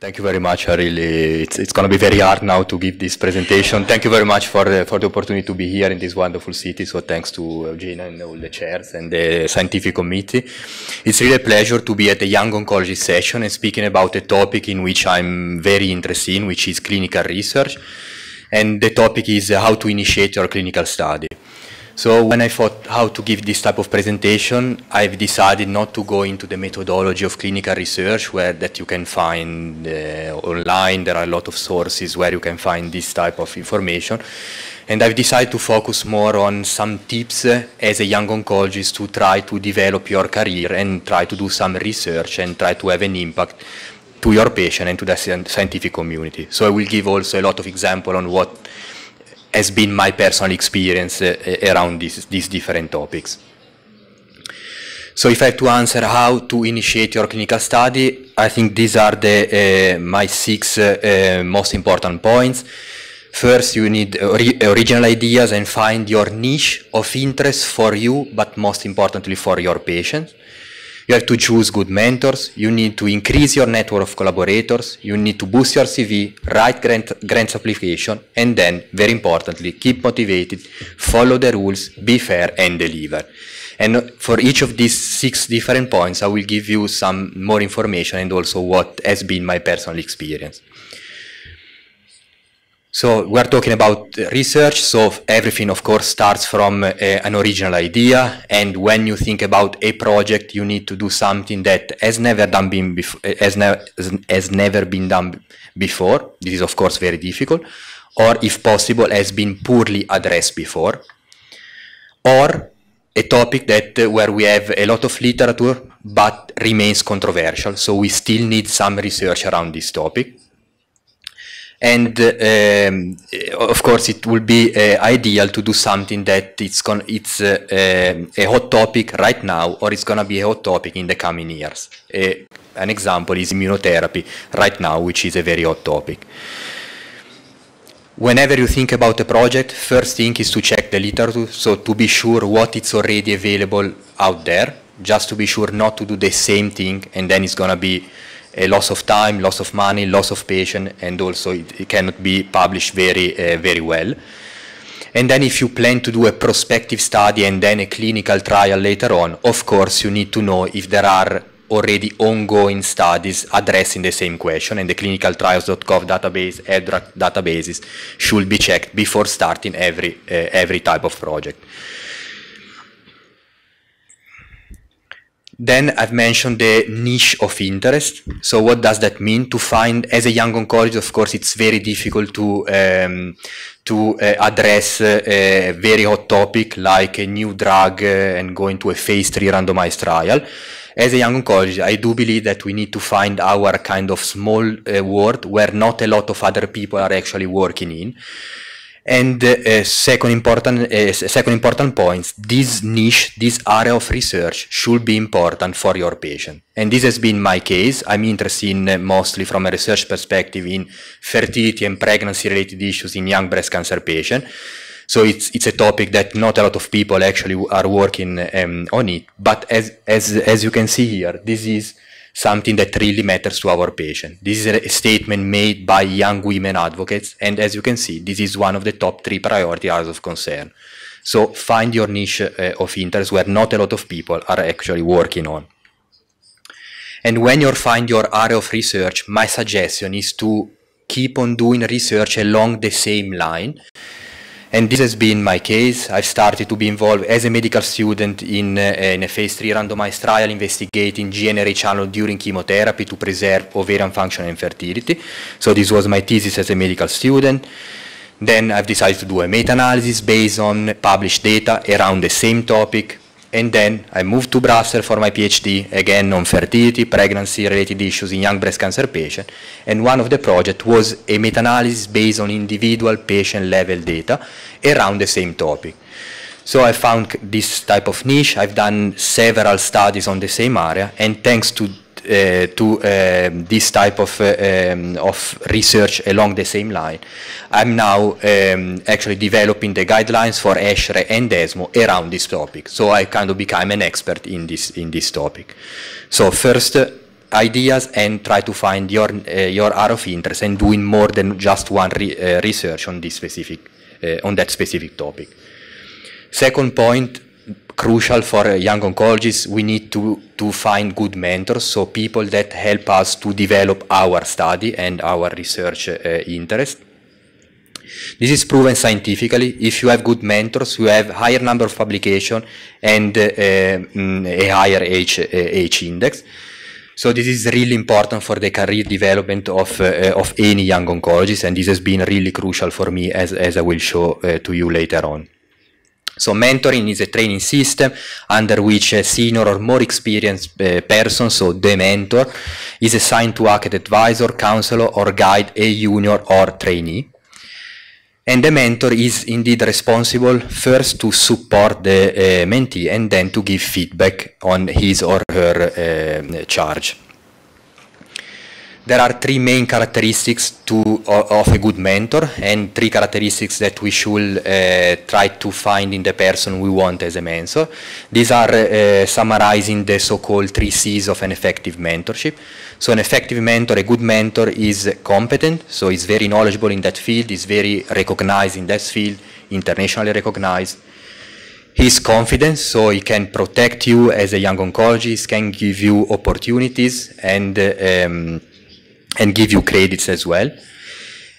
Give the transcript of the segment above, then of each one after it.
Thank you very much. Really, it's, it's going to be very hard now to give this presentation. Thank you very much for the, for the opportunity to be here in this wonderful city. So thanks to uh, Eugenia and all the chairs and the scientific committee. It's really a pleasure to be at the Young Oncology session and speaking about a topic in which I'm very interested in, which is clinical research. And the topic is uh, how to initiate your clinical study. So when I thought how to give this type of presentation, I've decided not to go into the methodology of clinical research where that you can find uh, online. There are a lot of sources where you can find this type of information. And I've decided to focus more on some tips uh, as a young oncologist to try to develop your career and try to do some research and try to have an impact to your patient and to the scientific community. So I will give also a lot of example on what has been my personal experience uh, around these, these different topics. So if I have to answer how to initiate your clinical study, I think these are the, uh, my six most important points. First, you need ori original ideas and find your niche of interest for you, but most importantly for your patients. You have to choose good mentors. You need to increase your network of collaborators. You need to boost your CV, write grant, grants application, and then, very importantly, keep motivated, follow the rules, be fair, and deliver. And for each of these six different points, I will give you some more information and also what has been my personal experience. So we're talking about research, so everything of course starts from uh, an original idea. And when you think about a project you need to do something that has never done been has, ne has never been done before. This is of course very difficult. Or if possible has been poorly addressed before. Or a topic that uh, where we have a lot of literature but remains controversial. So we still need some research around this topic and um, of course it will be uh, ideal to do something that it's going it's uh, uh, a hot topic right now or it's going to be a hot topic in the coming years. An example is immunotherapy right now which is a very hot topic. Whenever you think about a project first thing is to check the literature. So to be sure what is already available out there just to be sure not to do the same thing and then it's going to be a loss of time, loss of money, loss of patient, and also it, it cannot be published very, uh, very well. And then if you plan to do a prospective study and then a clinical trial later on, of course you need to know if there are already ongoing studies addressing the same question and the clinicaltrials.gov database, EudraCT databases should be checked before starting every, uh, every type of project. Then I've mentioned the niche of interest. So what does that mean? To find, as a young oncologist, of course, it's very difficult to um, to uh, address uh, a very hot topic like a new drug uh, and go into a phase three randomized trial. As a young oncologist, I do believe that we need to find our kind of small uh, world where not a lot of other people are actually working in. And uh, second important, uh, second important point, this niche, this area of research should be important for your patient. And this has been my case. I'm interested in uh, mostly from a research perspective in fertility and pregnancy related issues in young breast cancer patients. So it's, it's a topic that not a lot of people actually are working um, on it. But as, as, as you can see here, this is something that really matters to our patient. This is a statement made by young women advocates, and as you can see, this is one of the top three priority areas of concern. So find your niche uh, of interest where not a lot of people are actually working on. And when you find your area of research, my suggestion is to keep on doing research along the same line and this has been my case. I've started to be involved as a medical student in, uh, in a phase 3 randomized trial investigating GnRH channel during chemotherapy to preserve ovarian function and fertility. So this was my thesis as a medical student. Then I've decided to do a meta-analysis based on published data around the same topic. And then I moved to Brussels for my PhD, again on fertility, pregnancy-related issues in young breast cancer patients. And one of the projects was a meta-analysis based on individual patient-level data around the same topic. So I found this type of niche. I've done several studies on the same area, and thanks to uh, to um, this type of, uh, um, of research along the same line. I'm now um, actually developing the guidelines for ESHRE and ESMO around this topic. So I kind of become an expert in this, in this topic. So first, ideas and try to find your uh, your area of interest and doing more than just one re uh, research on this specific uh, on that specific topic. Second point, crucial for young oncologists, we need to, to find good mentors, so people that help us to develop our study and our research uh, interest. This is proven scientifically. If you have good mentors, you have higher number of publication and uh, mm, a higher H, uh, H index. So this is really important for the career development of, uh, of any young oncologist, and this has been really crucial for me, as, as I will show uh, to you later on. So mentoring is a training system under which a senior or more experienced uh, person, so the mentor, is assigned to act as advisor, counselor, or guide a junior or trainee. And the mentor is indeed responsible first to support the uh, mentee and then to give feedback on his or her uh, charge. There are three main characteristics to, of a good mentor and three characteristics that we should uh, try to find in the person we want as a mentor. These are uh, summarizing the so-called three C's of an effective mentorship. So an effective mentor, a good mentor is competent, so is very knowledgeable in that field, is very recognized in that field, internationally recognized. He's confident, so he can protect you as a young oncologist, can give you opportunities and um, and give you credits as well.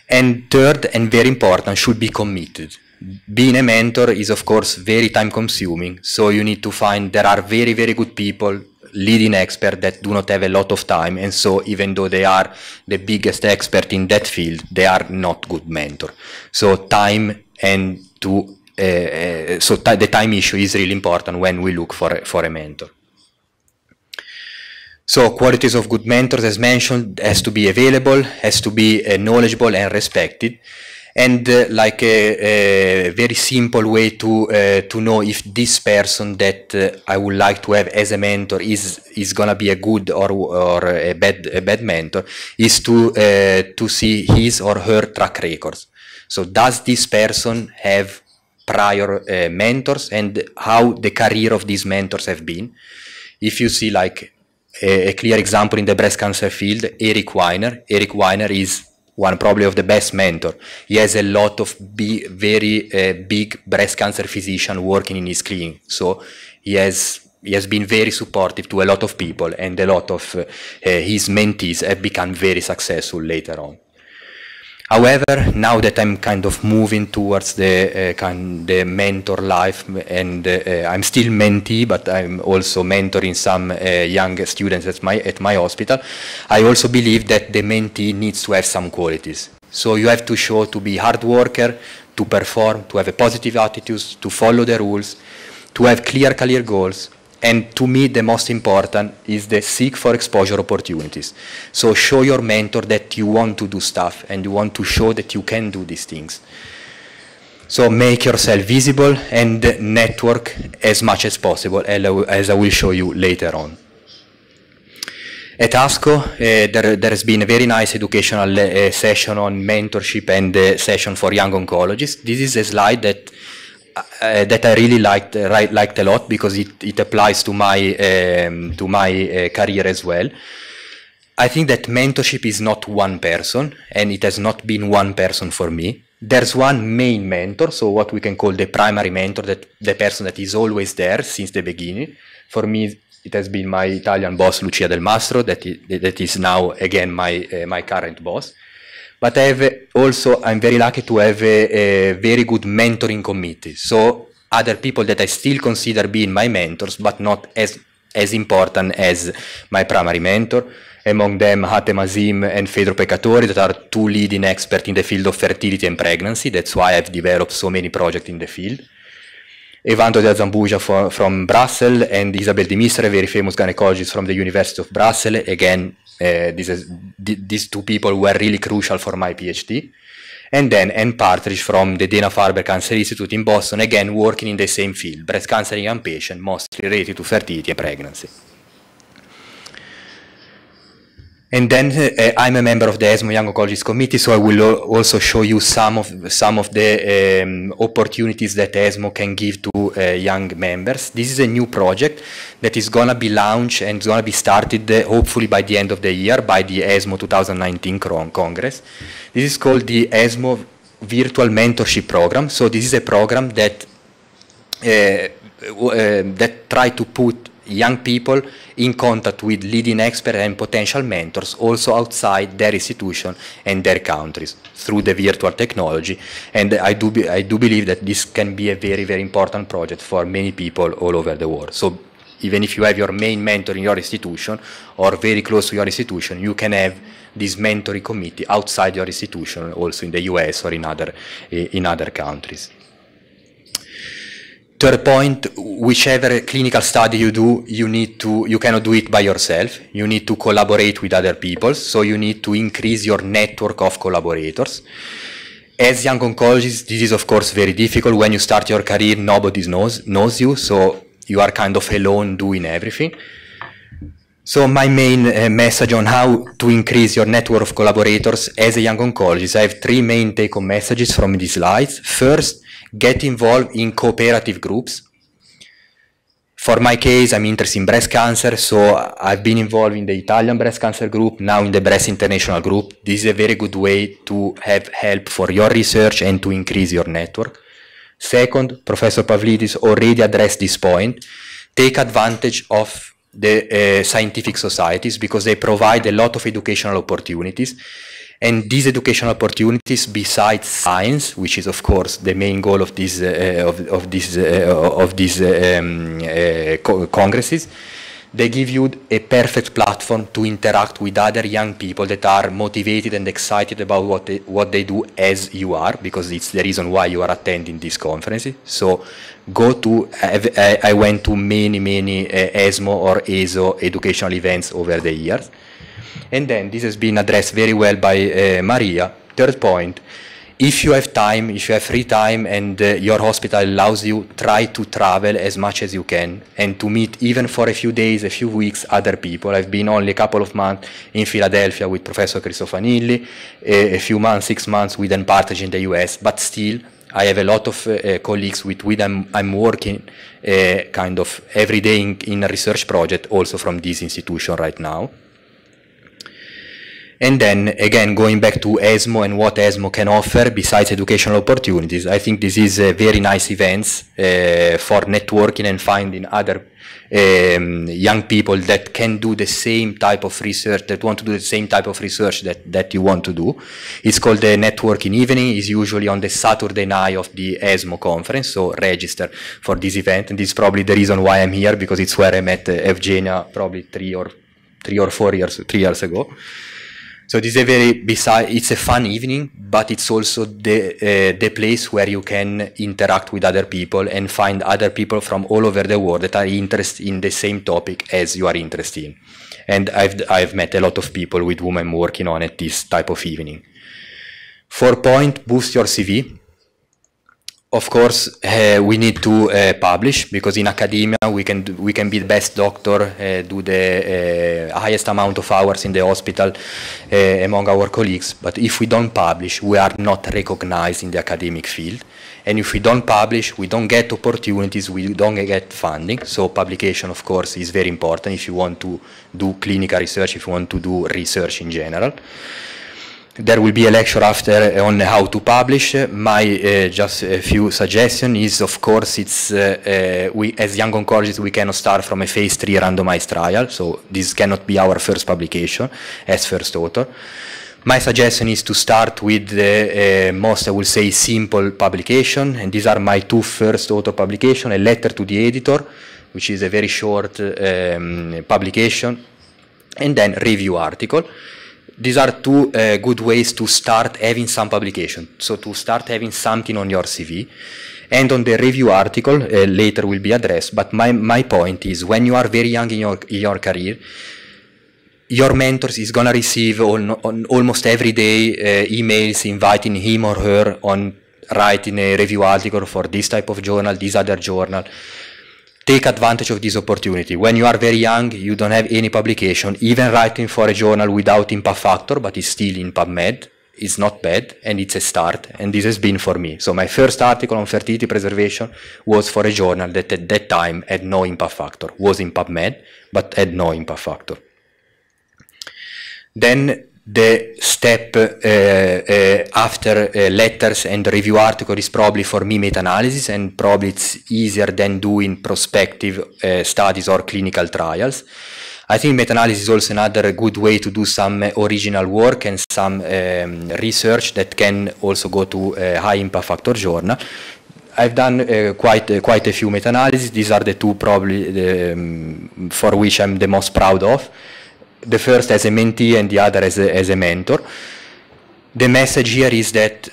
And third, and very important, should be committed. Being a mentor is of course very time consuming, so you need to find there are very, very good people, leading experts that do not have a lot of time, and so even though they are the biggest expert in that field, they are not good mentor. So time and to uh, uh, so the time issue is really important when we look for for a mentor. So qualities of good mentors, as mentioned, has to be available, has to be uh, knowledgeable and respected. And uh, like a, a, very simple way to uh, to know if this person that uh, I would like to have as a mentor is is gonna be a good or or a bad a bad mentor is to uh, to see his or her track records. So does this person have prior uh, mentors and how the career of these mentors have been? If you see like a, a clear example in the breast cancer field, Eric Winer. Eric Winer is one probably of the best mentor. He has a lot of big, very uh, big breast cancer physician working in his clinic. So he has he has been very supportive to a lot of people and a lot of uh, his mentees have become very successful later on. However, now that I'm kind of moving towards the uh, kind the mentor life, and uh, I'm still mentee, but I'm also mentoring some uh, young students at my at my hospital. I also believe that the mentee needs to have some qualities. So you have to show to be hard worker, to perform, to have a positive attitude, to follow the rules, to have clear career goals, and to me, the most important is the seek for exposure opportunities. So show your mentor that you want to do stuff and you want to show that you can do these things. So make yourself visible and network as much as possible, as I will show you later on. At ASCO, uh, there, there, has been a very nice educational uh, session on mentorship and uh, session for young oncologists. This is a slide that uh, that I really liked uh, liked a lot because it, it applies to my um, to my uh, career as well. I think that mentorship is not one person, and it has not been one person for me. There's one main mentor, so what we can call the primary mentor, that the person that is always there since the beginning. For me, it has been my Italian boss Lucia Del Mastro, that is, that is now again my uh, my current boss. But I have also, I'm very lucky to have a, a very good mentoring committee. So other people that I still consider being my mentors, but not as as important as my primary mentor. Among them, Hatem Azim and Fedro Peccatori, that are two leading experts in the field of fertility and pregnancy. That's why I've developed so many projects in the field. Evandro de for, from Brussels and Isabelle Demeestere, very famous gynecologist from the University of Brussels, again uh, is, these two people were really crucial for my PhD. And then Anne Partridge from the Dana-Farber Cancer Institute in Boston, again working in the same field, breast cancer in young patients, mostly related to fertility and pregnancy. And then uh, I'm a member of the ESMO Young Oncologist Committee, so I will also show you some of some of the um, opportunities that ESMO can give to uh, young members. This is a new project that is gonna be launched and gonna be started uh, hopefully by the end of the year by the ESMO 2019 Congress. This is called the ESMO Virtual Mentorship Program. So this is a program that uh, uh, that try to put young people in contact with leading experts and potential mentors also outside their institution and their countries through the virtual technology. And I do, be, I do believe that this can be a very, very important project for many people all over the world. So even if you have your main mentor in your institution or very close to your institution, you can have this mentoring committee outside your institution, also in the US or in other, eh, in other countries. Third point, whichever clinical study you do, you need to, you cannot do it by yourself. You need to collaborate with other people. So you need to increase your network of collaborators. As young oncologists, this is of course very difficult. When you start your career, nobody knows, knows you. So you are kind of alone doing everything. So my main uh, message on how to increase your network of collaborators as a young oncologist, I have three main take-home messages from these slides. First, get involved in cooperative groups. For my case, I'm interested in breast cancer, so I've been involved in the Italian breast cancer group, now in the breast international group. This is a very good way to have help for your research and to increase your network. Second, Professor Pavlidis already addressed this point. Take advantage of the uh, scientific societies because they provide a lot of educational opportunities. And these educational opportunities, besides science, which is of course the main goal of these uh, of, of these uh, of these um, co congresses, they give you a perfect platform to interact with other young people that are motivated and excited about what they, what they do as you are, because it's the reason why you are attending these conferences. So go to, I, I went to many, many uh, ESMO or ESO educational events over the years. And then this has been addressed very well by uh, Maria. Third point, if you have time, if you have free time and uh, your hospital allows you, try to travel as much as you can and to meet even for a few days, a few weeks, other people. I've been only a couple of months in Philadelphia with Professor Cristofanilli, a, a few months, six months with Partridge in the US, but still I have a lot of uh, colleagues with which I'm, I'm working uh, kind of every day in, in a research project also from this institution right now. And then again, going back to ESMO and what ESMO can offer besides educational opportunities, I think this is a very nice event uh, for networking and finding other um, young people that can do the same type of research, that want to do the same type of research that, that you want to do. It's called the Networking Evening. It's usually on the Saturday night of the ESMO conference, so register for this event. And this is probably the reason why I'm here, because it's where I met uh, Evgenia probably three or three or four years, three years ago. So this is a very beside. It's a fun evening, but it's also the uh, the place where you can interact with other people and find other people from all over the world that are interested in the same topic as you are interested in. And I've I've met a lot of people with whom I'm working on at this type of evening. Four point: boost your CV of course, uh, we need to uh, publish because in academia we can do, we can be the best doctor, uh, do the highest amount of hours in the hospital among our colleagues. But if we don't publish, we are not recognized in the academic field. And if we don't publish, we don't get opportunities, we don't get funding. So publication, of course, is very important if you want to do clinical research, if you want to do research in general. There will be a lecture after on how to publish. My uh, just a few suggestions is, of course, it's uh, uh, we as young oncologists we cannot start from a phase three randomized trial, so this cannot be our first publication as first author. My suggestion is to start with the uh, most, I will say, simple publication, and these are my two first author publication, a letter to the editor, which is a very short um, publication, and then review article these are two uh, good ways to start having some publication. So to start having something on your CV. And on the review article, uh, later will be addressed, but my, my point is when you are very young in your, in your career, your mentor is going to receive all, on almost every day uh, emails inviting him or her on writing a review article for this type of journal, this other journal take advantage of this opportunity. When you are very young, you don't have any publication, even writing for a journal without impact factor, but it's still in PubMed, is not bad, and it's a start, and this has been for me. So my first article on fertility preservation was for a journal that at that time had no impact factor, was in PubMed, but had no impact factor. Then the step uh, uh, after uh, letters and review article is probably for me meta-analysis and probably it's easier than doing prospective studies or clinical trials. I think meta-analysis is also another good way to do some original work and some um, research that can also go to a high impact factor journal. I've done uh, quite uh, quite a few meta-analyses. These are the two probably um, for which I'm the most proud of the first as a mentee and the other as a, as a mentor. The message here is that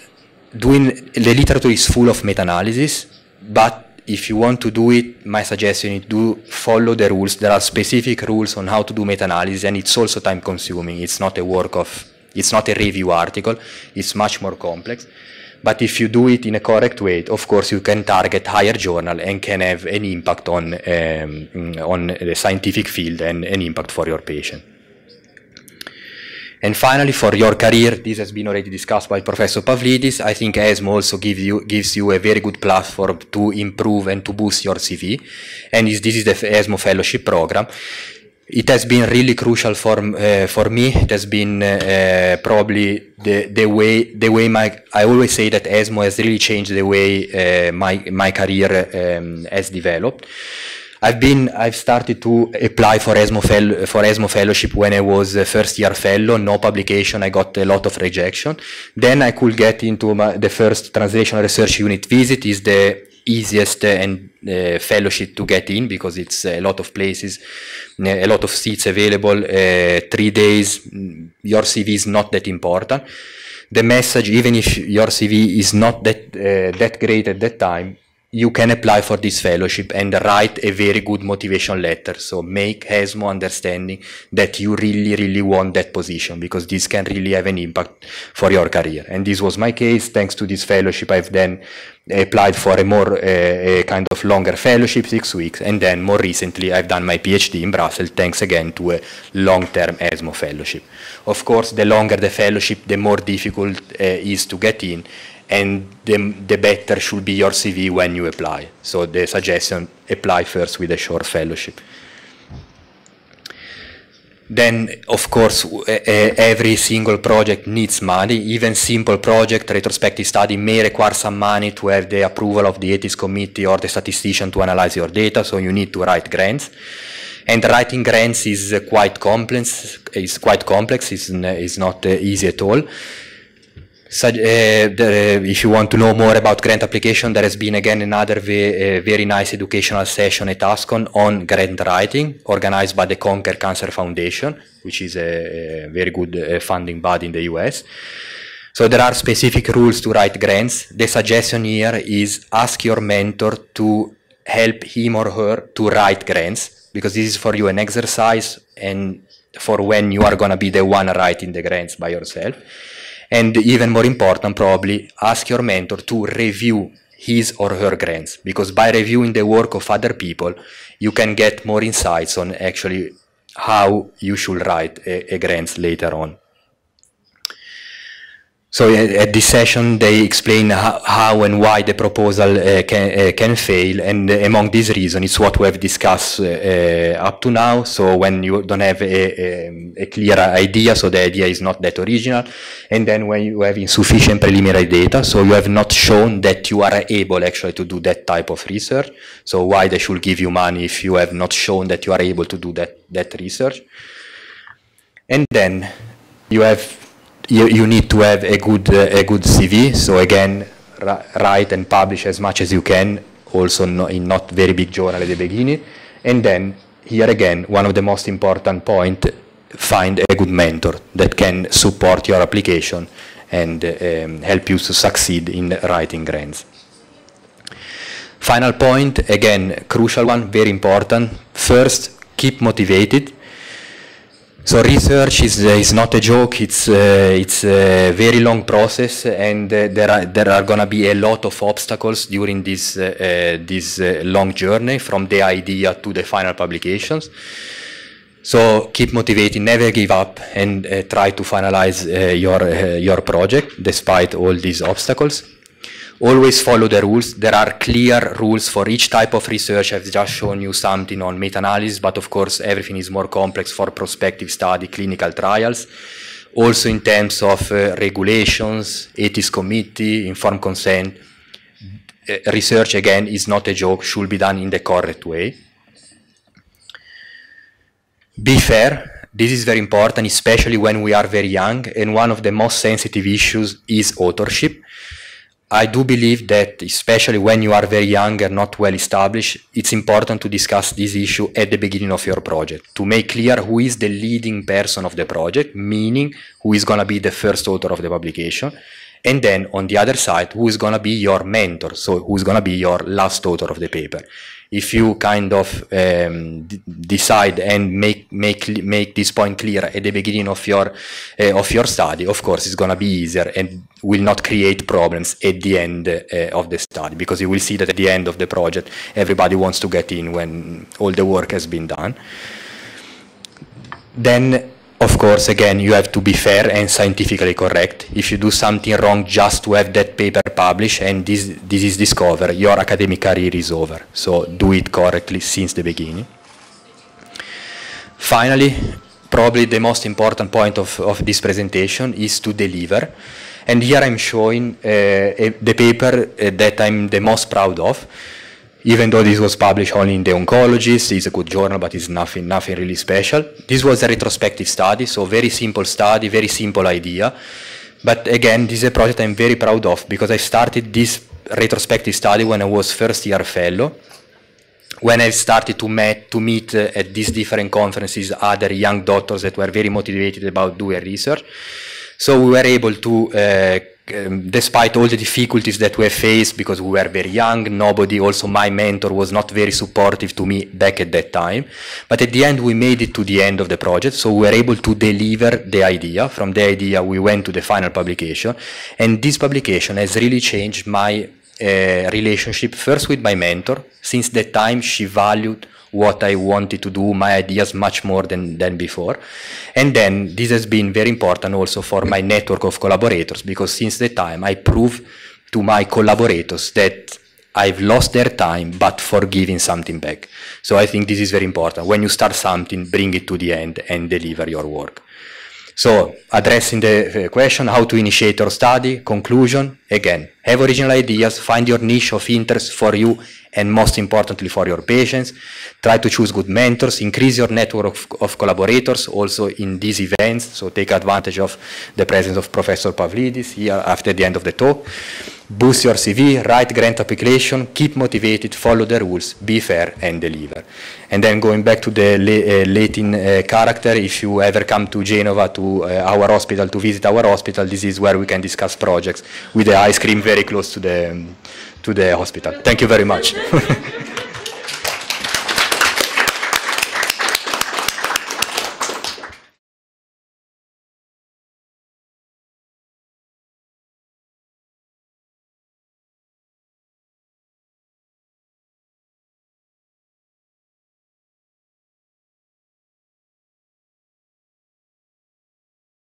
doing the literature is full of meta-analysis, but if you want to do it, my suggestion is to follow the rules. There are specific rules on how to do meta-analysis, and it's also time consuming. It's not a work of, it's not a review article. It's much more complex. But if you do it in a correct way, of course, you can target higher journal and can have an impact on, um, on the scientific field and an impact for your patient. And finally, for your career, this has been already discussed by Professor Pavlidis. I think ESMO also give you, gives you a very good platform to improve and to boost your CV. And this is the ESMO Fellowship Program. It has been really crucial for uh, for me. It has been uh, probably the the way the way my I always say that ESMO has really changed the way uh, my my career um, has developed. I've been, I've started to apply for ESMO, fel for ESMO fellowship when I was a first year fellow, no publication, I got a lot of rejection. Then I could get into my, the first translational research unit visit is the easiest and uh, fellowship to get in because it's a lot of places, a lot of seats available, uh, three days, your CV is not that important. The message, even if your CV is not that, uh, that great at that time, you can apply for this fellowship and write a very good motivation letter. So make ESMO understanding that you really, really want that position because this can really have an impact for your career. And this was my case. Thanks to this fellowship, I've then applied for a more uh, a kind of longer fellowship, six weeks. And then more recently, I've done my PhD in Brussels, thanks again to a long-term ESMO fellowship. Of course, the longer the fellowship, the more difficult uh, is to get in and the, the better should be your CV when you apply. So the suggestion, apply first with a short fellowship. Then, of course, every single project needs money. Even simple project, retrospective study may require some money to have the approval of the ethics committee or the statistician to analyze your data, so you need to write grants. And writing grants is uh, quite complex. It's quite complex. It's, it's not uh, easy at all. Uh, the, if you want to know more about grant application, there has been again another ve uh, very nice educational session at ASCON on grant writing, organized by the Conquer Cancer Foundation, which is a, a very good uh, funding body in the US. So there are specific rules to write grants. The suggestion here is ask your mentor to help him or her to write grants, because this is for you an exercise and for when you are going to be the one writing the grants by yourself. And even more important, probably, ask your mentor to review his or her grants, because by reviewing the work of other people, you can get more insights on actually how you should write a, a grants later on. So at this session, they explain how, and why the proposal uh, can, uh, can fail, and uh, among these reasons, it's what we have discussed uh, uh, up to now. So when you don't have a, a, a, clear idea, so the idea is not that original, and then when you have insufficient preliminary data, so you have not shown that you are able actually to do that type of research. So why they should give you money if you have not shown that you are able to do that, that research? And then you have you, you need to have a good, a good CV. So again, write and publish as much as you can, also no, in not very big journal at the beginning. And then here again, one of the most important point, find a good mentor that can support your application and um, help you to succeed in writing grants. Final point, again, crucial one, very important. First, keep motivated So research is, uh, is not a joke. It's uh, it's a very long process, and uh, there are there are gonna be a lot of obstacles during this uh, uh, this uh, long journey from the idea to the final publications. So keep motivated, never give up, and try to finalize your your project despite all these obstacles always follow the rules. There are clear rules for each type of research. I've just shown you something on meta-analysis, but of course everything is more complex for prospective study, clinical trials. Also in terms of uh, regulations, ethics committee, informed consent, uh, research again is not a joke, should be done in the correct way. Be fair, this is very important, especially when we are very young, and one of the most sensitive issues is authorship. I do believe that, especially when you are very young and not well established, it's important to discuss this issue at the beginning of your project. To make clear who is the leading person of the project, meaning who is going to be the first author of the publication, and then on the other side, who is going to be your mentor, so who is going to be your last author of the paper if you kind of um, decide and make make make this point clear at the beginning of your uh, of your study, of course, it's gonna be easier and will not create problems at the end uh, of the study because you will see that at the end of the project, everybody wants to get in when all the work has been done. Then of course, again, you have to be fair and scientifically correct. If you do something wrong just to have that paper published and this, this is discovered, your academic career is over. So do it correctly since the beginning. Finally, probably the most important point of, of this presentation is to deliver. And here I'm showing uh, a, the paper uh, that I'm the most proud of even though this was published only in the oncologist, it's a good journal, but it's nothing, nothing really special. This was a retrospective study, so very simple study, very simple idea. But again, this is a project I'm very proud of because I started this retrospective study when I was first year fellow. When I started to, met, to meet uh, at these different conferences other young doctors that were very motivated about doing research. So we were able to uh, um, despite all the difficulties that we faced because we were very young, nobody, also my mentor was not very supportive to me back at that time. But at the end, we made it to the end of the project. So we were able to deliver the idea. From the idea, we went to the final publication. And this publication has really changed my uh, relationship first with my mentor. Since that time, she valued what I wanted to do, my ideas much more than, than before. And then this has been very important also for my network of collaborators because since the time I prove to my collaborators that I've lost their time, but for giving something back. So I think this is very important. When you start something, bring it to the end and deliver your work. So addressing the uh, question, how to initiate your study, conclusion, again, have original ideas, find your niche of interest for you and most importantly for your patients. Try to choose good mentors, increase your network of, of, collaborators also in these events. So take advantage of the presence of Professor Pavlidis here after the end of the talk. Boost your CV, write grant application, keep motivated, follow the rules, be fair and deliver. And then going back to the uh, Latin uh, character, if you ever come to Genova to uh, our hospital to visit our hospital, this is where we can discuss projects with the ice cream very close to the, um, to the hospital. Thank you very much.